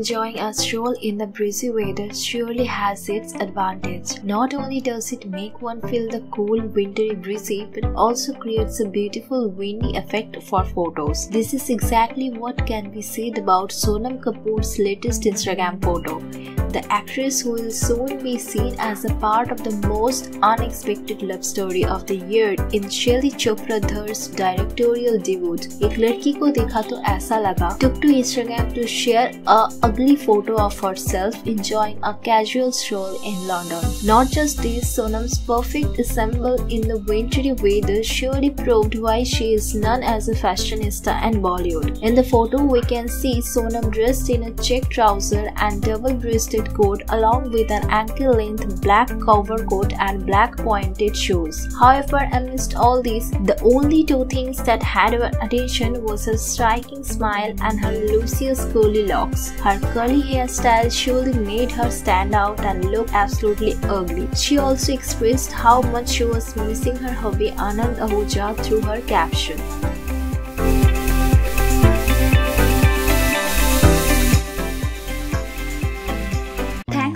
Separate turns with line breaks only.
enjoying a stroll in the breezy weather surely has its advantage. Not only does it make one feel the cool wintry breezy but also creates a beautiful windy effect for photos. This is exactly what can be said about Sonam Kapoor's latest Instagram photo the actress who will soon be seen as a part of the most unexpected love story of the year in Shelly Chopra Dhar's directorial debut. एक लड़की को देखा तो ऐसा लगा took to Instagram to share a ugly photo of herself enjoying a casual stroll in London. Not just this, Sonam's perfect assemble in the wintry weather surely proved why she is known as a fashionista and Bollywood. In the photo, we can see Sonam dressed in a check trouser and double-breasted coat along with an ankle-length black cover coat and black pointed shoes. However, amidst all this, the only two things that had our attention was her striking smile and her luscious curly locks. Her curly hairstyle surely made her stand out and look absolutely ugly. She also expressed how much she was missing her hubby Anand Ahuja through her caption.